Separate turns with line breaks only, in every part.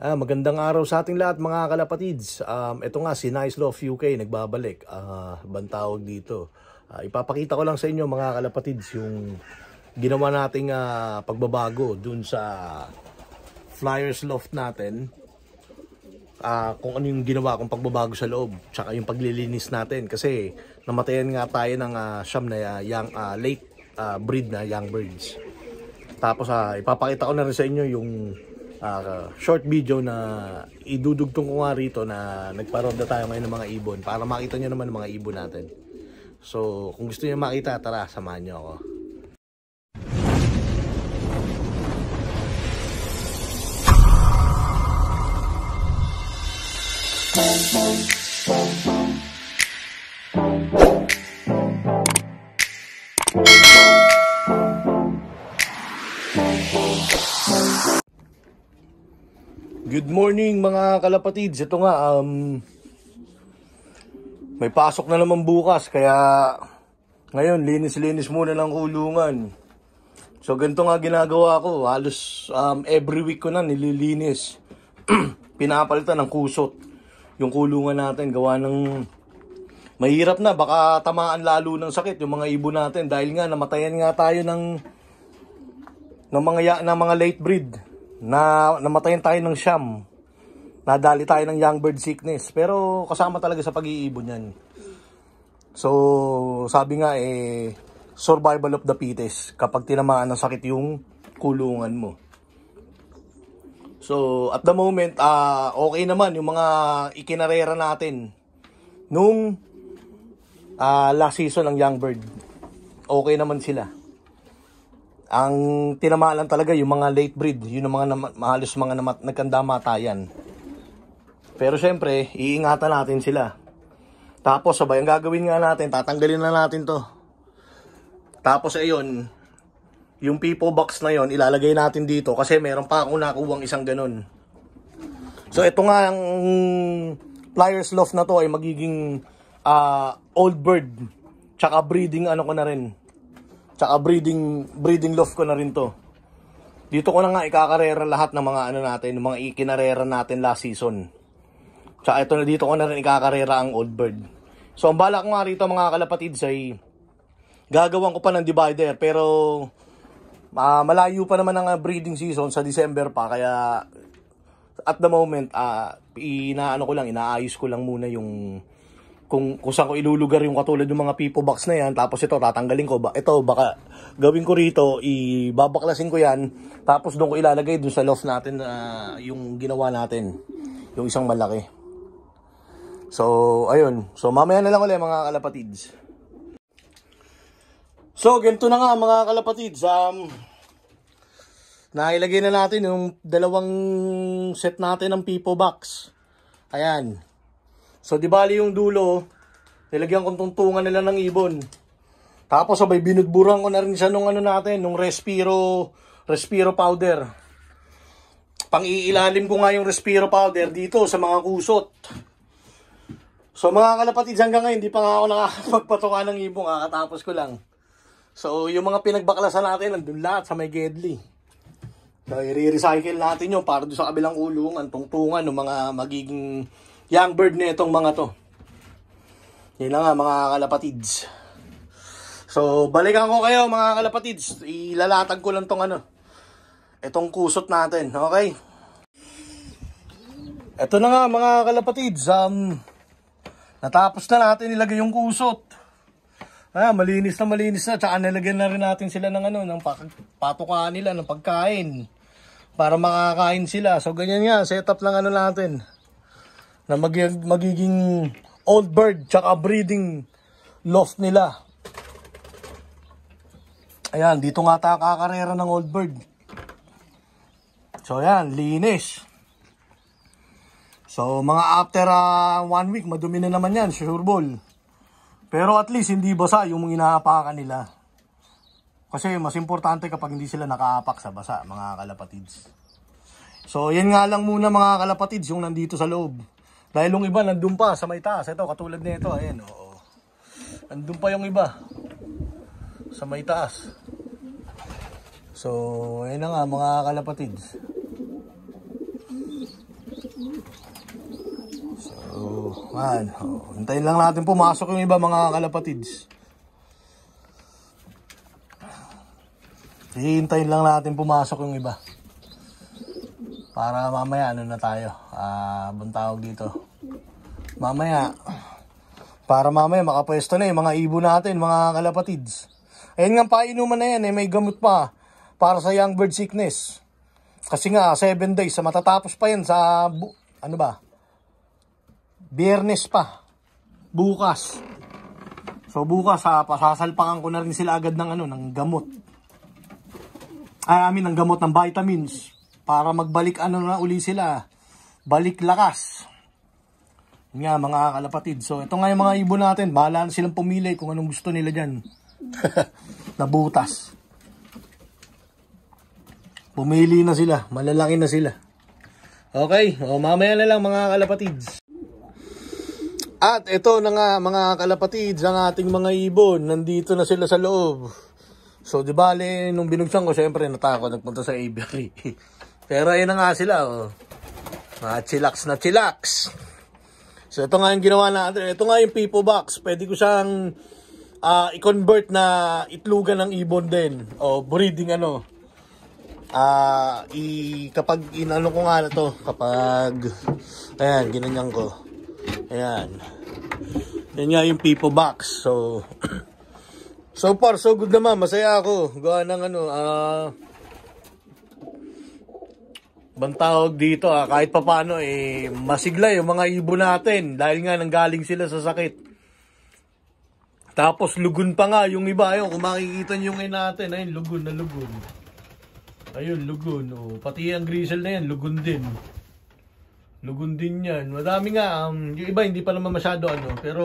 Ah, magandang araw sa ating lahat mga kalapatids. Um, ito nga si Nice Love UK nagbabalik. Ah, bantawag dito. Ah, ipapakita ko lang sa inyo mga kalapatids yung ginawa nating ah, pagbabago dun sa Flyers Loft natin. Ah, kung ano yung ginawa kong pagbabago sa loob, tsaka yung paglilinis natin kasi namatayan nga tayo ng ah, siyam na ah, young ah, late ah, breed na young birds. Tapos ah, ipapakita ko na rin sa inyo yung ah, short video na idudugtong ko nga rito na nagparoda tayo ngayon ng mga ibon para makita nyo naman ang mga ibon natin. So, kung gusto niyo makita, tara, samahan niyo ako. Good morning mga kalapatids. Ito nga, um, may pasok na naman bukas kaya ngayon linis-linis muna ng kulungan. So ganito nga ginagawa ko. Halos um, every week ko na nililinis. Pinapalitan ng kusot yung kulungan natin. Gawa ng mahirap na. Baka tamaan lalo ng sakit yung mga ibon natin. Dahil nga namatayan nga tayo ng ng mga ng mga late breed na namatayan tayo ng siyam. Nadali tayo ng young bird sickness. Pero kasama talaga sa pag-iibon yan. So, sabi nga eh, survival of the fittest kapag tinamaan ng sakit yung kulungan mo. So, at the moment, ah okay naman yung mga ikinarera natin nung ah, last season ng young bird. Okay naman sila. Ang tinamaan talaga yung mga late breed, yun ang mga nama- halos mga namat, nagkandamatayan. Pero syempre, iingatan natin sila. Tapos sabay ang gagawin nga natin, tatanggalin na natin to. Tapos ayun, yung people box na yon ilalagay natin dito kasi meron pa akong nakuwang isang ganun. So ito nga ang Flyers Loft na to ay magiging ah, old bird tsaka breeding ano ko na rin. Tsaka breeding breeding loft ko na rin to. Dito ko na nga ikakarera lahat ng mga ano natin, ng mga ikinarera natin last season. Tsaka ito na dito ko na rin ikakarera ang old bird. So ang bala ko nga rito mga kalapatids ay gagawan ko pa ng divider pero ah, malayo pa naman ang ah, breeding season sa December pa kaya at the moment ah inaano ko lang inaayos ko lang muna yung kung kung saan ko ilulugar yung katulad ng mga pipo box na yan tapos ito tatanggalin ko. Ba ito baka gawin ko rito ibabaklasin ko yan tapos doon ko ilalagay doon sa loft natin na yung ginawa natin yung isang malaki. So ayun. So mamaya na lang ulit mga kalapatids. So ganito na nga mga kalapatids. Um nailagay na natin yung dalawang set natin ng pipo box. Ayan So, di bali yung dulo, nilagyan kong tungtungan nila ng ibon. Tapos, sabay binudburan ko na rin siya nung ano natin, nung Respiro, Respiro powder. Pang iilalim ko nga yung Respiro powder dito sa mga kusot. So, mga kalapatids hanggang ngayon, hindi pa nga ako nakakapagpatuka ng ibon, kakatapos ko lang. So, yung mga pinagbaklasan natin, nandun lahat sa may Gedli. So, i-recycle natin yun para doon sa kabilang ulungan, tungtungan ng mga magiging young bird na itong mga to. Yan na nga mga kalapatids. So, balikan ko kayo mga kalapatids. Ilalatag ko lang tong ano. Itong kusot natin, okay? Ito na nga mga kalapatids. Um, natapos na natin ilagay yung kusot. Ah, malinis na malinis na. Tsaka nilagyan na rin natin sila ng ano, ng pa- patukaan nila, ng pagkain. Para makakain sila. So, ganyan nga, setup lang ano natin na mag- magiging old bird tsaka breeding loft nila. Ayan, dito nga tayo kakarera ng old bird. So ayan, linis. So mga after ah, one week, madumi na naman yan, sure ball. Pero at least hindi basa yung inaapakan nila. Kasi mas importante kapag hindi sila nakaapak sa basa, mga kalapatids. So yan nga lang muna mga kalapatids, yung nandito sa loob. Dahil yung iba nandun pa sa may taas. Ito, katulad nito. Ayan, oo. Nandun pa yung iba. Sa may taas. So, ayun na nga mga kalapatids. So, man. Oh, hintayin lang natin pumasok yung iba mga kalapatids. Hihintayin lang natin pumasok yung iba. Para mamaya ano na tayo. Ah, uh, tawag dito. Mamaya para mamaya makapwesto na yung mga ibon natin, mga kalapatids. Ayun nga painuman na yan, eh, may gamot pa para sa young bird sickness. Kasi nga, 7 days, sa matatapos pa yan sa, ano ba, biyernes pa, bukas. So bukas, ha, pasasalpakan ko na rin sila agad ng, ano, ng gamot. Ay, I mean, ng gamot ng vitamins para magbalik ano na uli sila. Balik lakas. Nga mga kalapatid. So ito nga yung mga ibon natin. Bahala na silang pumili kung anong gusto nila dyan. Nabutas. Pumili na sila. Malalaki na sila. Okay. O mamaya na lang mga kalapatids. At ito na nga mga kalapatids ang ating mga ibon. Nandito na sila sa loob. So di bale nung binuksan ko syempre natakot nagpunta sa aviary. Pero ayun na nga sila oh. Mga chillax na chillax. So ito nga yung ginawa natin. Ito nga yung Pipo box. Pwede ko siyang uh, i-convert na itlugan ng ibon din. O breeding ano. Uh, i kapag inano ko nga na to, kapag ayan, ginanyan ko. Ayan. Yan nga yung Pipo box. So So far, so good naman. Masaya ako. Gawa ng ano, ah... Uh, bang dito ah, kahit papano eh masigla yung mga ibon natin dahil nga nanggaling sila sa sakit. Tapos lugun pa nga yung iba ayun kung makikita niyo ngayon natin ayun lugun na lugun. Ayun lugun oh. Pati ang grizzle na yan lugun din. Lugun din yan. Madami nga um, yung iba hindi pa naman masyado ano pero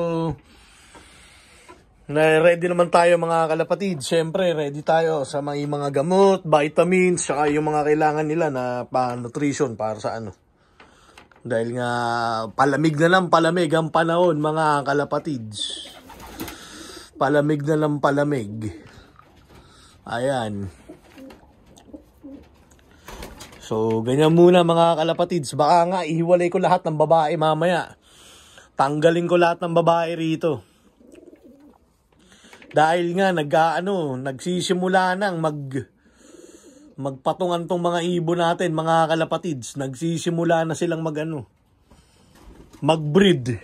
na ready naman tayo mga kalapatid. Siyempre, ready tayo sa mga, mga gamot, vitamins, saka yung mga kailangan nila na pa-nutrition para sa ano. Dahil nga palamig na lang palamig ang panahon mga kalapatids. Palamig na lang palamig. Ayan. So, ganyan muna mga kalapatids. Baka nga ihiwalay ko lahat ng babae mamaya. Tanggalin ko lahat ng babae rito. Dahil nga nag-ano, nagsisimula nang mag magpatungan tong mga ibon natin, mga kalapatids. Nagsisimula na silang magano magbreed.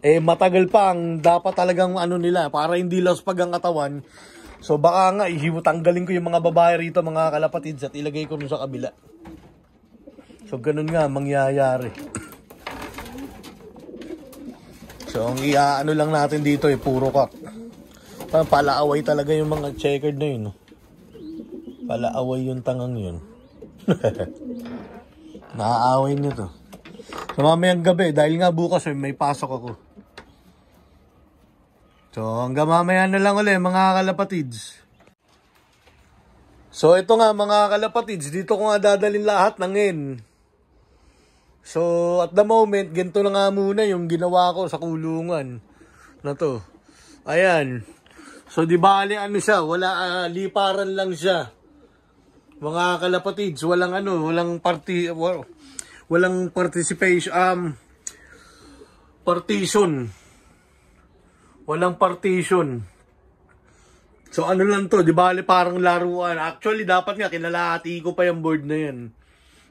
Eh matagal pa ang dapat talagang ano nila para hindi lost pag ang katawan. So baka nga ihimutanggalin ko yung mga babae rito mga kalapatids at ilagay ko sa kabila. So ganun nga mangyayari. So ang iaano lang natin dito eh puro kak. Palaaway talaga yung mga checkered na yun. No? Palaaway yung tangang yun. Naaaway niyo to. So mamayang gabi, dahil nga bukas eh, may pasok ako. So hanggang mamaya na lang ulit mga kalapatids. So ito nga mga kalapatids, dito ko nga dadalhin lahat ng in. So at the moment, ganito na nga muna yung ginawa ko sa kulungan na to. Ayan. So di bali ano siya, wala uh, liparan lang siya. Mga kalapatids, walang ano, walang party walang participation um partition. Walang partition. So ano lang to, di bali parang laruan. Actually dapat nga kinalahati ko pa yung board na yan.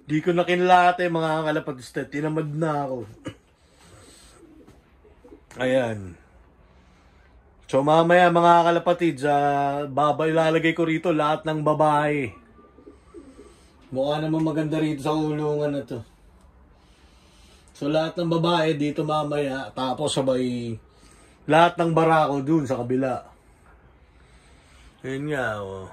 Di ko na kinalahati mga kalapatids. Tinamad na ako. Ayan. So mamaya mga kalapatid, uh, babay lalagay ko rito lahat ng babae. Mukha naman maganda rito sa ulungan na to. So lahat ng babae dito mamaya, tapos sabay lahat ng barako dun sa kabila. Yun nga, oh.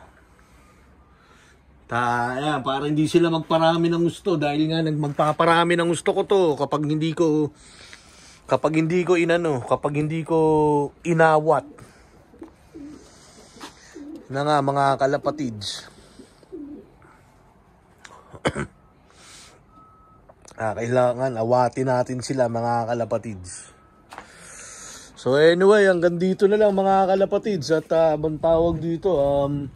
Ta, ayan, para hindi sila magparami ng gusto dahil nga nagmagpaparami ng gusto ko to kapag hindi ko kapag hindi ko inano, kapag hindi ko inawat na nga mga kalapatids. ah, kailangan awatin natin sila mga kalapatids. So anyway, hanggang dito na lang mga kalapatids at uh, tawag dito, um,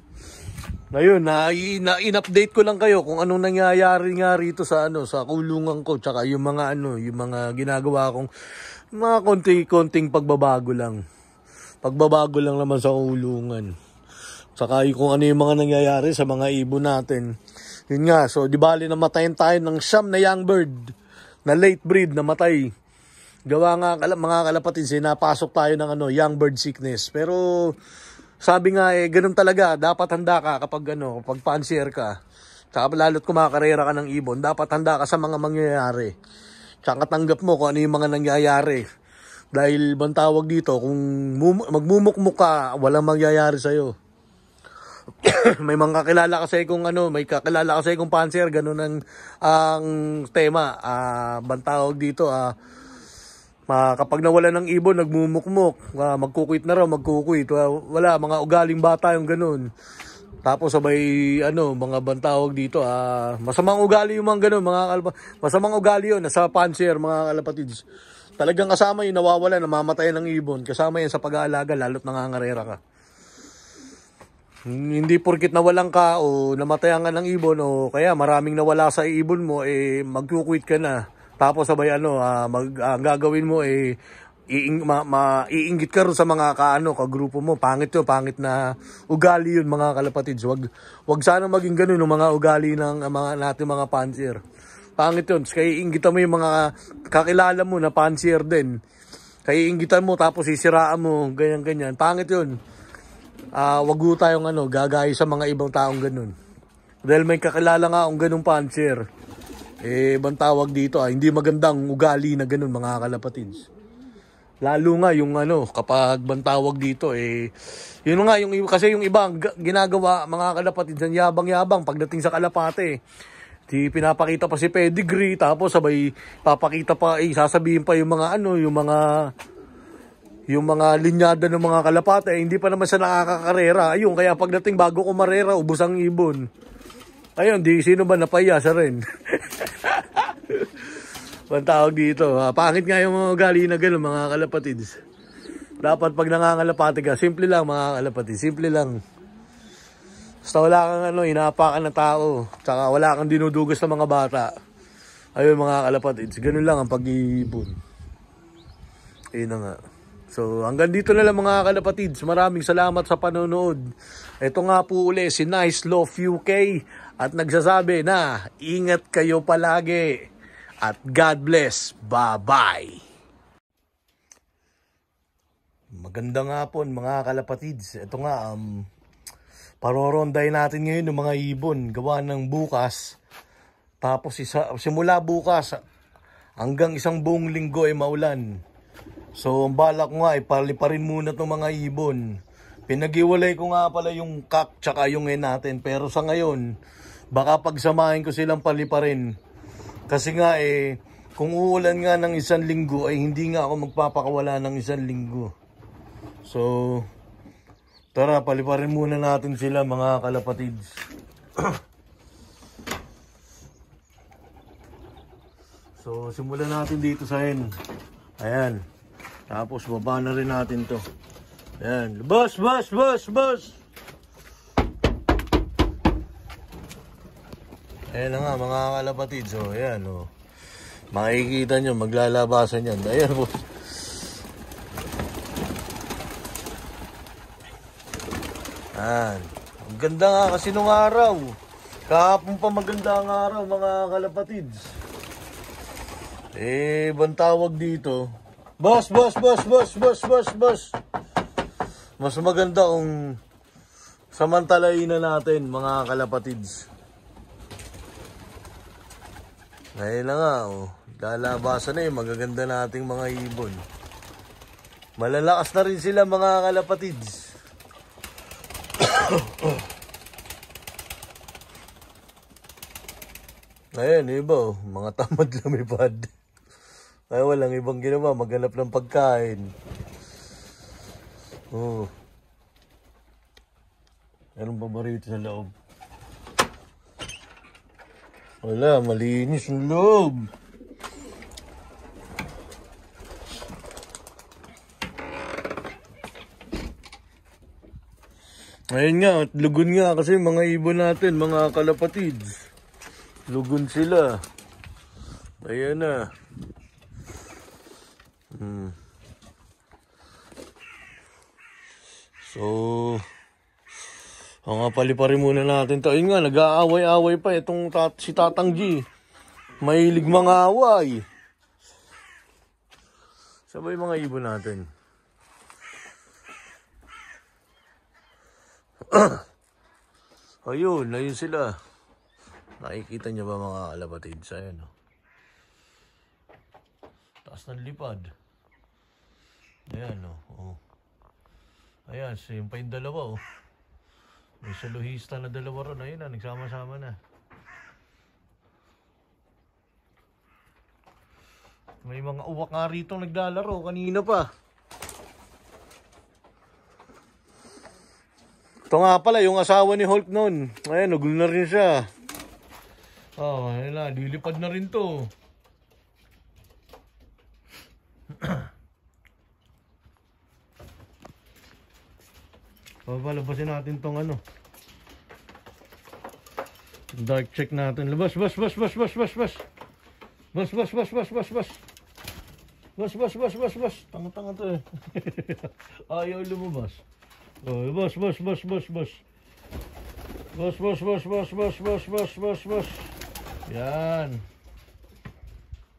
Ngayon, na, na in-update ko lang kayo kung anong nangyayari nga rito sa ano sa kulungan ko tsaka yung mga ano, yung mga ginagawa kong mga konti-konting pagbabago lang. Pagbabago lang naman sa kulungan. Tsaka yung kung ano yung mga nangyayari sa mga ibon natin. Yun nga, so di bali namatayin tayo ng siyam na young bird na late breed namatay. Gawa nga mga kalapatid, sinapasok tayo ng ano, young bird sickness. Pero sabi nga eh, ganun talaga, dapat handa ka kapag ano, kapag fancier ka. Tsaka lalo't kumakarera ka ng ibon, dapat handa ka sa mga mangyayari. Tsaka tanggap mo kung ano yung mga nangyayari. Dahil bang tawag dito, kung mum- magmumukmuk ka, walang mangyayari sa'yo. may mga kakilala kasi kung ano, may kakilala kasi kung panser, ganun ang ang tema. Ah, bang tawag dito, ah, Kapag nawala ng ibon, nagmumukmok. Ah, magkukwit na raw, magkukwit. Wa- Wala, mga ugaling bata yung ganun. Tapos sabay, ano, mga bantawag dito, ah, masamang ugali yung mga ganun, mga kalpa, masamang ugali yun, nasa pansier, mga kalapatids. Talagang kasama yung nawawala, namamatay ng ibon. Kasama yan sa pag-aalaga, lalo't nangangarera ka. Hindi porkit nawalan ka o namatayan ka ng ibon o kaya maraming nawala sa ibon mo, eh, magkukwit ka na. Tapos sabay ano, ah, mag, ang gagawin mo eh, iing, ma, ma, iinggit ka rin sa mga kaano, ka grupo mo. Pangit yun, pangit na ugali yun mga kalapatids. Wag, wag sana maging ganun yung mga ugali ng ah, mga natin mga pansier. Pangit yun. Kaya iinggitan mo yung mga kakilala mo na pansier din. Kaya iinggitan mo tapos sisiraan mo, ganyan-ganyan. Pangit yun. Ah, wag tayong ano, gagaya sa mga ibang taong ganun. Dahil may kakilala nga akong ganung pansier. Eh, ibang tawag dito, ah, hindi magandang ugali na ganun mga kalapatids. Lalo nga yung ano, kapag bantawag dito, eh, yun nga, yung, kasi yung iba, ang ga- ginagawa, mga kalapatids, ang yabang-yabang pagdating sa kalapate. Di pinapakita pa si pedigree, tapos sabay papakita pa, eh, sasabihin pa yung mga ano, yung mga yung mga linyada ng mga kalapate, eh, hindi pa naman siya nakakakarera. Ayun, kaya pagdating bago ko marera, ubos ang ibon. Ayun, di sino ba napaya siya rin. Ang tawag dito, ah, pangit nga yung mga ugali na gano'n, mga kalapatids. Dapat pag nangangalapati ka, simple lang mga kalapatids, simple lang. Basta wala kang ano, inapakan na tao, tsaka wala kang dinudugas ng mga bata. Ayun mga kalapatids, ganun lang ang pag-iibon. Ayun na nga. So, hanggang dito na lang mga kalapatids. Maraming salamat sa panonood. Ito nga po uli si Nice Love UK at nagsasabi na ingat kayo palagi at God bless. Bye-bye. Magandang hapon mga kalapatids. Ito nga, um, paroronday natin ngayon ng mga ibon. Gawa ng bukas. Tapos isa, simula bukas hanggang isang buong linggo ay maulan. So, ang balak ko nga, ipaliparin muna itong mga ibon. Pinag-iwalay ko nga pala yung kak tsaka yung hen natin. Pero sa ngayon, baka pagsamahin ko silang paliparin. Kasi nga eh, kung uulan nga ng isang linggo, ay hindi nga ako magpapakawala ng isang linggo. So, tara, paliparin muna natin sila mga kalapatids. so, simulan natin dito sa hen. Ayan. Tapos baba na rin natin to. Ayan. Boss, boss, boss, boss! Ayan nga mga kalapatid. Ayan o. Oh. Makikita nyo, maglalabasan yan. Ayan po. Ayan. Ang ganda nga kasi nung araw. Kahapon pa maganda ang araw mga kalapatids. Eh, bang tawag dito? Boss, boss, boss, boss, boss, boss, boss. Mas maganda kung samantalayin na natin mga kalapatids. Ngayon na nga, oh. Lalabasan na yung magaganda nating mga ibon. Malalakas na rin sila mga kalapatids. Ngayon, iba, oh. mga tamad lumipad. Ay, walang ibang ginawa, maghanap ng pagkain. Oh. Meron pa ba rito sa loob? Wala, malinis yung loob. Ayun nga, at lugon nga kasi mga ibon natin, mga kalapatids. Lugon sila. Ayan na. Ang nga paliparin muna natin to. Ayun nga, nag-aaway-aaway pa itong tat si Tatang G. Mahilig mga away. Sabay mga ibon natin. ayun, ayun sila. Nakikita niyo ba mga kalapatids? Ayan, oh. Taas ng lipad. Ayan, oh. oh. Ayan, yung pa yung dalawa, oh. May saluhista na dalawa ron. Ayun na, nagsama-sama na. May mga uwak nga rito naglalaro kanina pa. Ito nga pala, yung asawa ni Hulk noon. Ayan, nagul na rin siya. Oh, ayun na, dilipad na rin to. Papalabasin natin tong ano. Dark check natin. Labas, bas, bas, bas, bas, bas, bas. Bas, bas, bas, bas, bas, bas. Bas, bas, bas, bas, bas. Tanga-tanga to eh. Ayaw lumabas. Oh, bas, bas, bas, bas, bas. Bas, bas, bas, bas, bas, bas, bas, bas, bas. Yan.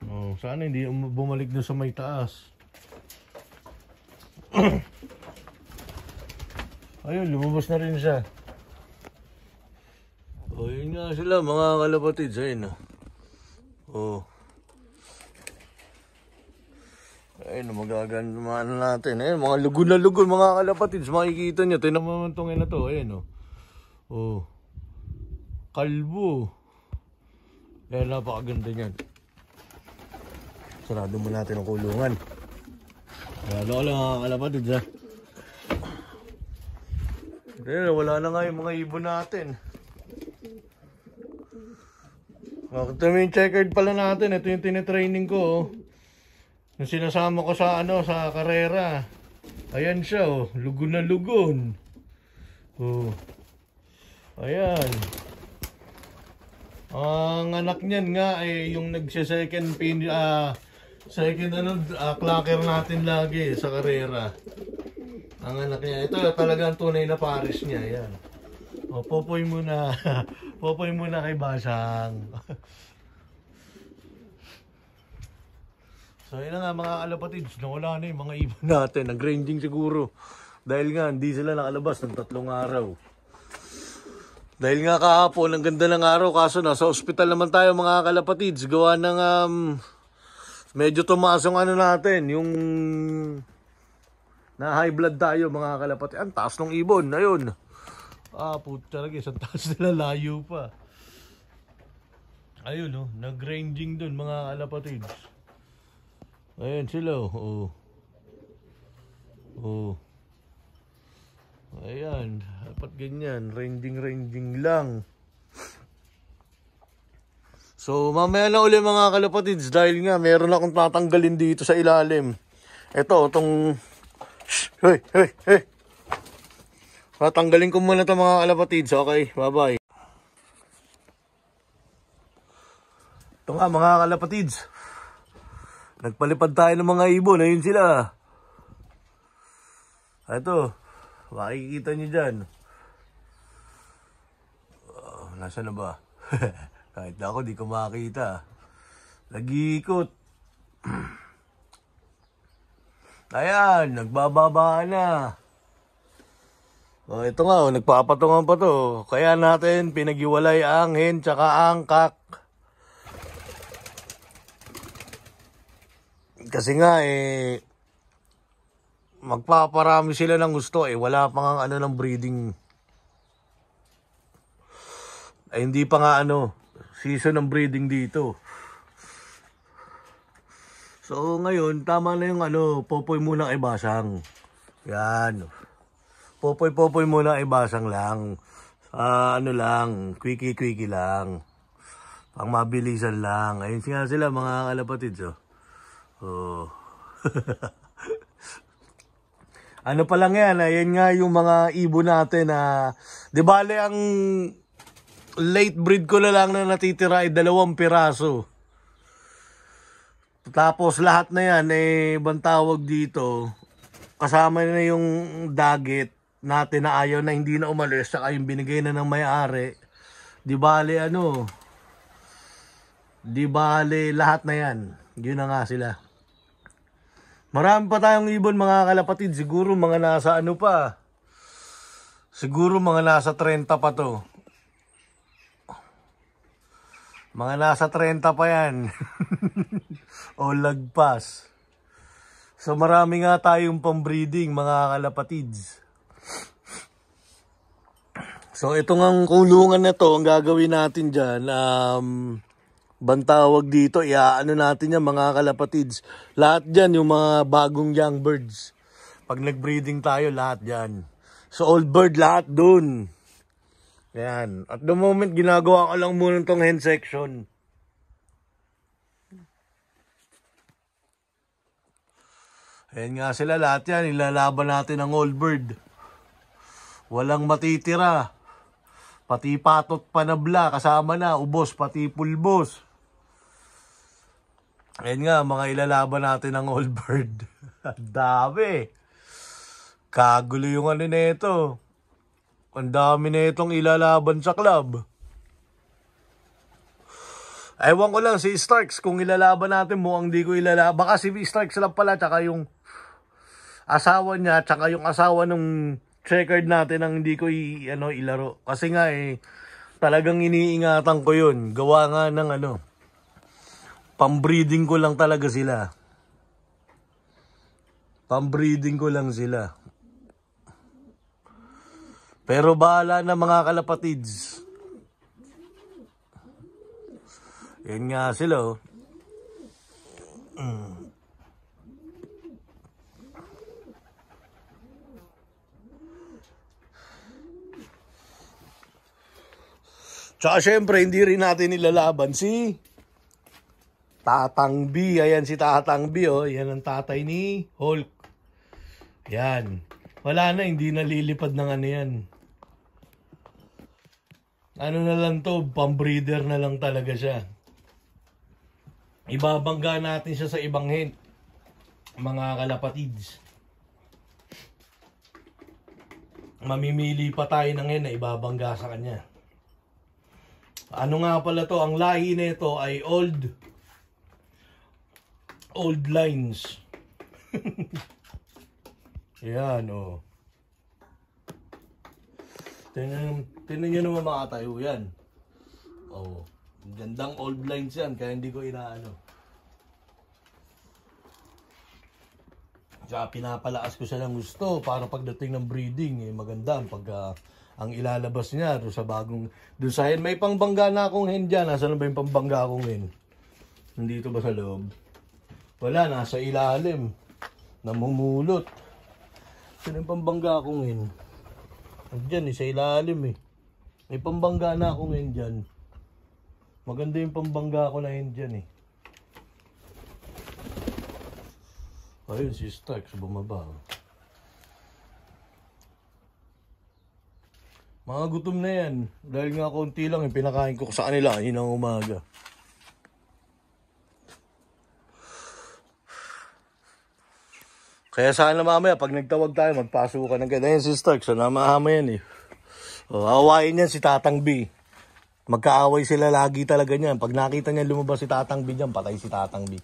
Oh, sana hindi bumalik na sa may taas. Ayun, lumabas na rin siya. O, yun nga sila, mga kalapatids. Ayun, oh. Oh. Ayun, magaganda ano natin. Ayun, mga lugon na lugon, mga kalapatids. Makikita nyo. Tinan mo naman itong ina to. Ayun, oh. Oh. Kalbo. Ayun, napakaganda niyan. Sarado mo natin ang kulungan. Sarado ka lang, mga kalapatids, ha. Ayun, wala na nga yung mga ibon natin. Ito yung checkered pala natin. Ito yung tinitraining ko. Oh. Yung sinasama ko sa ano, sa karera. Ayan siya oh. Lugon na lugon. Oh. Ayan. Ang anak niyan nga ay eh, yung nagse-second pin uh, second ano uh, clocker natin lagi sa karera. Ang anak niya. Ito talagang tunay na pares niya. Yan. O, popoy muna. popoy muna kay Basang. so, yun na nga mga kalapatids. Nawala na yung mga ibon natin. Nag-ranging siguro. Dahil nga, hindi sila nakalabas ng tatlong araw. Dahil nga kahapon, ang ganda ng araw. Kaso nasa ospital naman tayo mga kalapatids. Gawa ng um, medyo tumaas ang ano natin. Yung na high blood tayo mga kalapati. Ang taas ng ibon. Ayun. Ah, puta talaga. Isang taas nila layo pa. Ayun, oh. Nag-ranging dun mga kalapatids. Ayun sila, oh. Oh. Ayan. Dapat ganyan. Ranging-ranging lang. So, mamaya na uli mga kalapatids dahil nga meron akong tatanggalin dito sa ilalim. Ito, itong Hoy, hoy, hoy. Tatanggalin ko muna ito mga kalapatids. Okay, bye-bye. Ito nga mga kalapatids. Nagpalipad tayo ng mga ibon. Ayun sila. Ito. Makikita nyo dyan. Uh, nasa na ba? Kahit ako di ko makita. Nag-iikot. Ayan, nagbababa na. Oh, ito nga, oh, nagpapatungan pa to. Kaya natin pinagiwalay ang hen tsaka ang kak. Kasi nga eh, magpaparami sila ng gusto eh. Wala pa nga ano ng breeding. Ay, hindi pa nga ano, season ng breeding dito. So ngayon, tama na yung ano, popoy muna kay Basang. Yan. Popoy-popoy muna kay Basang lang. Uh, ano lang, quickie-quickie lang. Pang mabilisan lang. Ayun nga sila mga kalapatids. Oh. oh. Ano pa lang yan, ayan nga yung mga ibon natin na, di bale ang late breed ko na lang na natitira ay dalawang piraso. Tapos lahat na yan, eh, ibang dito, kasama na yung dagit natin na ayaw na hindi na umalis, saka yung binigay na ng may-ari. Di bale ano, di bale lahat na yan. Yun na nga sila. Marami pa tayong ibon mga kalapatid. Siguro mga nasa ano pa. Siguro mga nasa 30 pa to. Mga nasa 30 pa yan. o lagpas. So marami nga tayong pambreeding mga kalapatids. So itong ang kulungan na to, ang gagawin natin dyan, um, bantawag dito, iaano natin yan mga kalapatids. Lahat dyan, yung mga bagong young birds. Pag nag-breeding tayo, lahat dyan. So old bird, lahat dun. Yan. At the moment, ginagawa ko lang muna itong hen section. Ayan nga sila lahat yan. Ilalaban natin ang old bird. Walang matitira. Pati patot panabla, kasama na, ubos, pati pulbos. Ayan nga, mga ilalaban natin ng old bird. dami. Kagulo yung ano nito. Ang dami na itong ilalaban sa club. Ewan ko lang si Starks kung ilalaban natin mo ang di ko ilalaban. Baka si Starks lang pala tsaka yung asawa niya tsaka yung asawa ng checkered natin ang hindi ko i, ano, ilaro. Kasi nga eh talagang iniingatan ko yun. Gawa nga ng ano Pambreeding ko lang talaga sila. Pambreeding ko lang sila. Pero bahala na mga kalapatids. Yan nga sila oh. Mm. Tsaka syempre, hindi rin natin ilalaban si Tatang B. Ayan si Tatang B, oh. Yan ang tatay ni Hulk. Yan. Wala na, hindi nalilipad ng ano yan. Ano na lang to, pambreeder na lang talaga siya. Ibabangga natin siya sa ibang hen. Mga kalapatids. Mamimili pa tayo ng hen na ibabangga sa kanya. Ano nga pala to, ang lahi nito ay old old lines. Yan, oh. Tingnan, tingnan nyo naman mga tayo yan. Oh, gandang old lines yan, kaya hindi ko inaano. Tsaka pinapalakas ko siya ng gusto para pagdating ng breeding, eh, maganda pag uh, ang ilalabas niya doon sa bagong, doon sa hen. May pangbangga na akong hen dyan. Nasaan ba yung pangbangga akong hen? Nandito ba sa loob? Wala, nasa ilalim. Namumulot. Sino yung pambangga ko ngayon? Diyan eh, sa ilalim eh. May pambangga na ako ngayon dyan. Maganda yung pambangga ko na yun dyan eh. Ayun, si Starks bumaba. Mga gutom na yan. Dahil nga konti lang, yung pinakain ko sa kanila, yun ang umaga. Kaya sana mamaya, pag nagtawag tayo, magpasukan ng ganda. Ayan si Stark, so namahama yan eh. O, awayin yan si Tatang B. Magkaaway sila lagi talaga niyan. Pag nakita niya lumabas si Tatang B dyan, patay si Tatang B.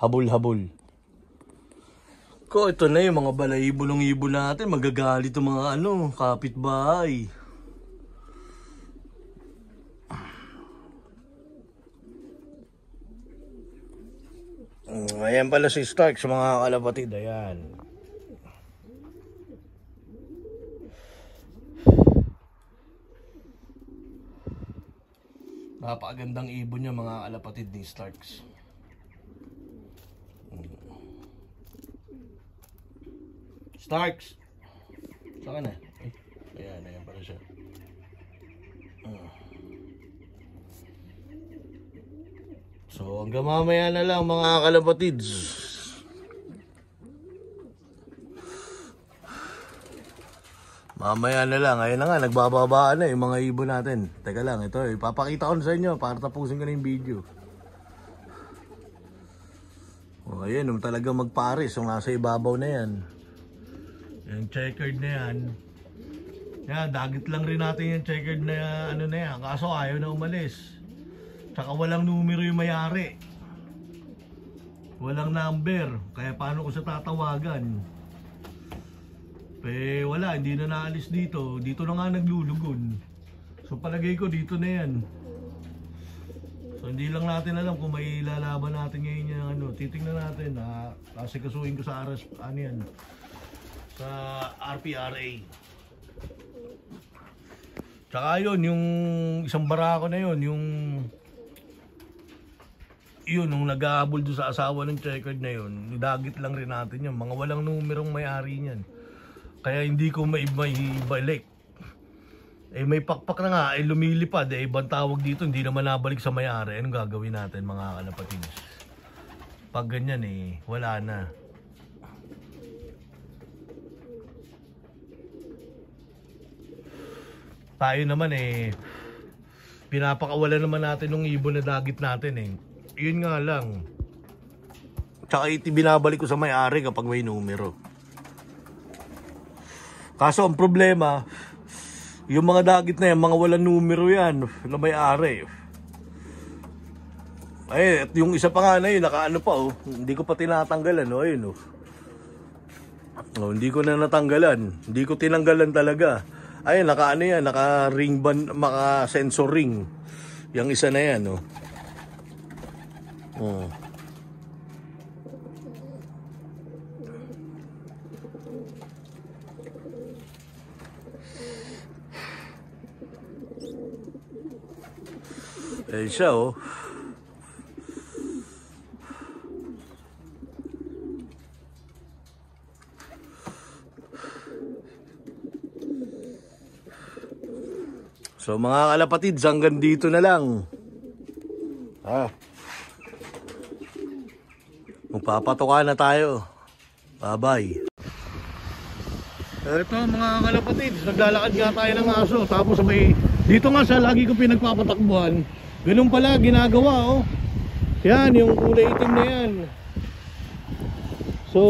Habol-habol. Ko, ito na yung mga balayibulong ibon natin. Magagalit yung mga ano, kapitbahay. Mm, ayan pala si Stark sa mga kalapatid. Ayan. Napakagandang ibon niya mga kalapatid ni Starks. Starks! Saan na? Ayan, ayan pala siya. So hanggang mamaya na lang mga kalapatids. Mamaya na lang. Ayun na nga, nagbababaan na yung mga ibon natin. Teka lang, ito. Ipapakita ko sa inyo para tapusin ko na yung video. O, ayan, yung talaga magpares. Yung nasa ibabaw na yan. Yung checkered na yan. Yan, dagit lang rin natin yung checkered na ano na yan. Kaso ayaw na umalis. Tsaka walang numero yung mayari. Walang number. Kaya paano ko sa tatawagan? Eh, wala. Hindi na naalis dito. Dito na nga naglulugon. So, palagay ko dito na yan. So, hindi lang natin alam kung may lalaban natin ngayon yung ano. Titingnan natin. Ha? Kasi kasuhin ko sa RS, ano yan. Sa RPRA. Tsaka yun, yung isang barako na yun, yung yun, nung nag-aabol sa asawa ng checkered na yun, dagit lang rin natin yun. Mga walang numerong may-ari niyan. Kaya hindi ko may maibalik. Eh may pakpak na nga, eh lumilipad, eh ibang tawag dito, hindi naman nabalik sa may-ari. Anong gagawin natin mga kalapatids? Pag ganyan eh, wala na. Tayo naman eh, pinapakawalan naman natin ng ibon na dagit natin eh. Yun nga lang. Tsaka iti binabalik ko sa may-ari kapag may numero. Kaso ang problema, yung mga dagit na yan, mga walang numero yan na may-ari. Eh, at yung isa pa nga na yun, nakaano pa oh. Hindi ko pa tinatanggalan, oh, ayun oh. Oh, hindi ko na natanggalan. Hindi ko tinanggalan talaga. Ayun, naka ano yan, naka ring band, maka sensor ring. Yung isa na yan, oh. Oh. Eh siya oh. So mga kalapatids, hanggang dito na lang. Ah. Magpapatoka na tayo. Bye-bye. Ito mga kalapatids, naglalakad nga tayo ng aso. Tapos may, dito nga sa lagi ko pinagpapatakbuhan. Ganun pala, ginagawa oh. Yan, yung kulay itim na yan. So,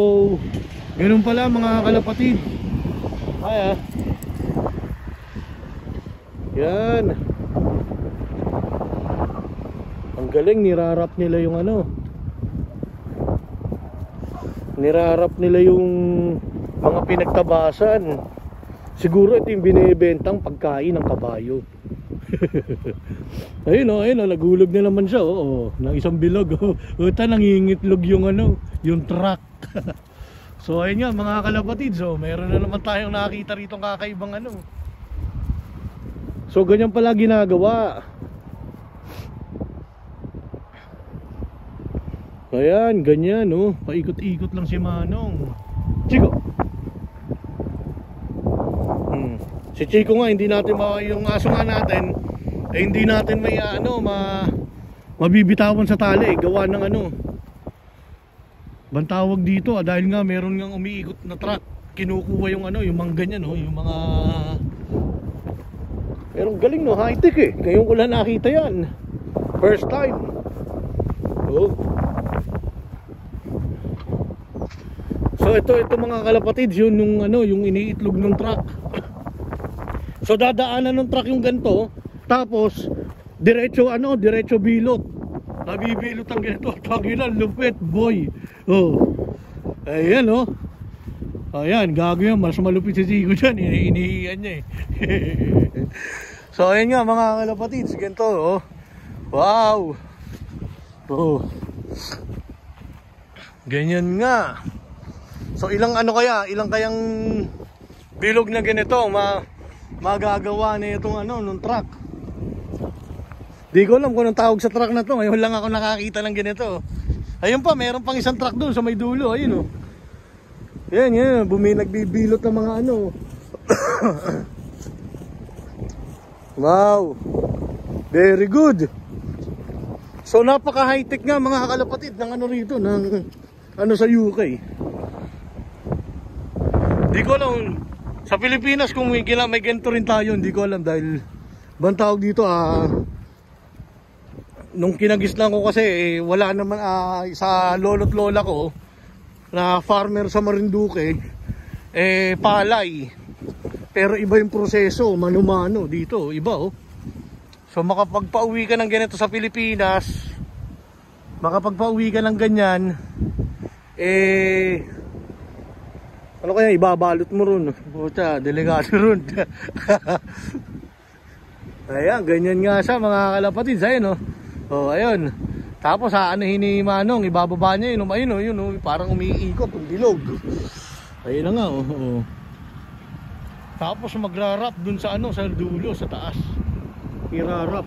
ganun pala mga kalapatid. Ay ah. Yan. Ang galing, nirarap nila yung ano. Nirarap nila yung mga pinagtabasan. Siguro ito yung binibentang pagkain ng kabayo. ayun oh, ayun oh, nagulog na naman siya. Oh, ng isang bilog. Oh. Uta, nangingitlog yung ano, yung truck. so ayun nga mga kalapatid. So meron na naman tayong nakita rito kakaibang ano. So ganyan pala ginagawa. Ayan, ganyan oh. Paikot-ikot lang si Manong. Chico. Hmm. Si Chico nga hindi natin ma yung aso nga natin eh hindi natin may ano ma mabibitawan sa tali gawa ng ano bantawag dito ah, dahil nga meron ngang umiikot na truck kinukuha yung ano yung mga ganyan oh, yung mga Pero galing no, high tech eh. Ngayon ko lang nakita yan. First time. Oh. So ito ito mga kalapatids yun yung ano yung iniitlog ng truck. So dadaanan ng truck yung ganto tapos diretso ano, diretso bilot. Nabibilot ang ganito. Tagilan lupit boy. Oh. Ayan oh. Ayan, gago yan. Mas malupit si Zico dyan. Iniiyan niya eh. so, ayan nga mga kalapatids. Ganito, oh. Wow. Oh. Ganyan nga. So, ilang ano kaya? Ilang kayang bilog na ganito ma magagawa na itong ano, nung truck. Di ko alam kung anong tawag sa truck na to. Ngayon lang ako nakakita ng ganito. Ayun pa, meron pang isang truck doon sa may dulo. Ayun oh. Yan, yan. Bumi nagbibilot ng mga ano. wow. Very good. So napaka high-tech nga mga kalapatid ng ano rito ng ano sa UK. Di ko alam Sa Pilipinas kung may, may ganito rin tayo, hindi ko alam dahil bang tawag dito ah nung kinagisnan ko kasi eh, wala naman ah, sa lolo't lola ko na farmer sa Marinduque eh palay. Pero iba yung proseso mano-mano dito iba oh. So makapagpauwi ka ng ganito sa Pilipinas makapagpauwi ka ng ganyan eh ano kaya ibabalot mo ron puta delikado ron ayan ganyan nga siya mga kalapatid ayun oh Oh, ayun. Tapos aanahin ni Manong, ibababa niya yun. Ayun, oh, yun, oh, parang umiikot bilog. Ayun na nga, oh. oh. Tapos magrarap dun sa ano, sa dulo, sa taas. Irarap.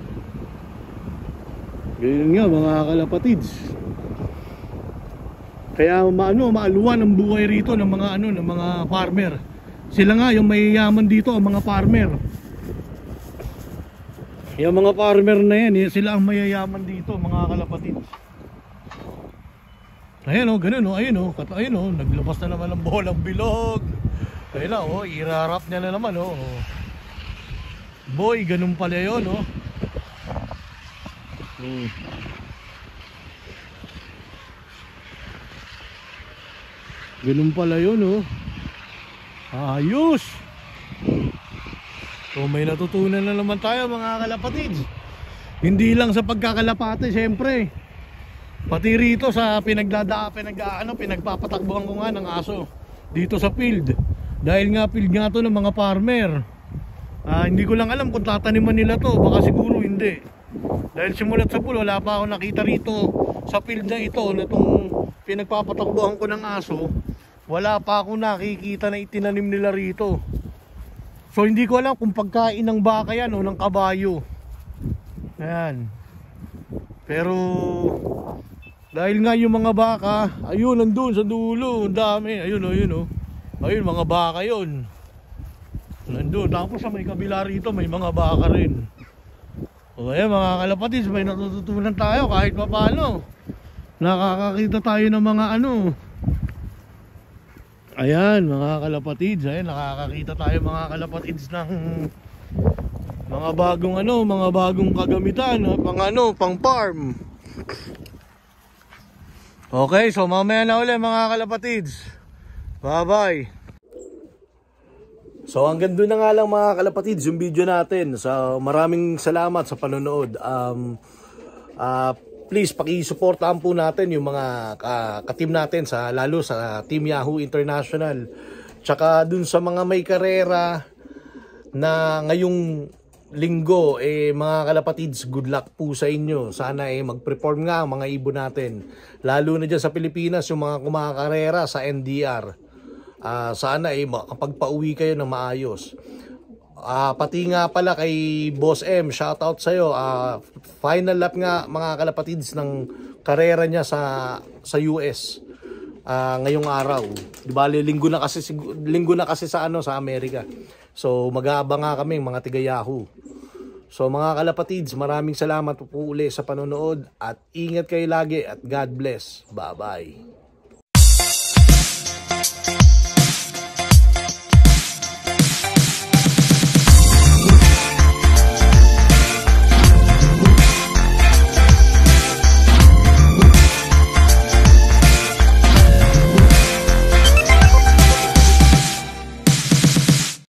Ganyan nga, mga kalapatids. Kaya maano, maaluwan ang buhay rito ng mga ano, ng mga farmer. Sila nga yung mayayaman dito, ang mga farmer. Yung mga farmer na yan, eh, sila ang mayayaman dito, mga kalapatid. Ayan oh, ganun oh, ayun oh, ayun o, naglabas na naman ng bolang bilog. Ayun na o, irarap niya na naman o. Boy, ganun pala yun o. Hmm. Ganun pala yun o. Ayos! So may natutunan na naman tayo mga kalapatid. Hindi lang sa pagkakalapate syempre. Pati rito sa pinagdada pinag ano, pinagpapatakbuhan ko nga ng aso dito sa field. Dahil nga field nga to ng mga farmer. Ah, hindi ko lang alam kung tataniman nila to, baka siguro hindi. Dahil simulat sa pool, wala pa ako nakita rito sa field na ito na itong pinagpapatakbuhan ko ng aso. Wala pa ako nakikita na itinanim nila rito. So hindi ko alam kung pagkain ng baka yan o ng kabayo. Ayan. Pero dahil nga yung mga baka, ayun nandun sa dulo, ang dami. Ayun o, ayun o. Ayun mga baka yun. Nandun. Tapos sa may kabila rito, may mga baka rin. O ayan mga kalapatids, may natututunan tayo kahit papano. Nakakakita tayo ng mga ano, Ayan mga kalapatids, ayan nakakakita tayo mga kalapatids ng mga bagong ano, mga bagong kagamitan, pang ano, pang farm. Okay, so mamaya na ulit mga kalapatids. Bye bye. So hanggang doon na nga lang mga kalapatids yung video natin. So maraming salamat sa panonood. Um, uh, please paki-suportahan po natin yung mga uh, ka-team natin sa lalo sa Team Yahoo International. Tsaka dun sa mga may karera na ngayong linggo eh mga kalapatids good luck po sa inyo. Sana eh mag-perform nga ang mga ibon natin. Lalo na diyan sa Pilipinas yung mga kumakarera sa NDR. Uh, ah, sana eh makapagpauwi kayo ng maayos. Uh, pati nga pala kay Boss M, shoutout sa'yo. Uh, final lap nga mga kalapatids ng karera niya sa sa US uh, ngayong araw. Di ba linggo na kasi linggo na kasi sa ano sa Amerika. So mag-aabang nga kami mga tiga Yahoo. So mga kalapatids, maraming salamat po uli sa panonood at ingat kayo lagi at God bless. Bye-bye.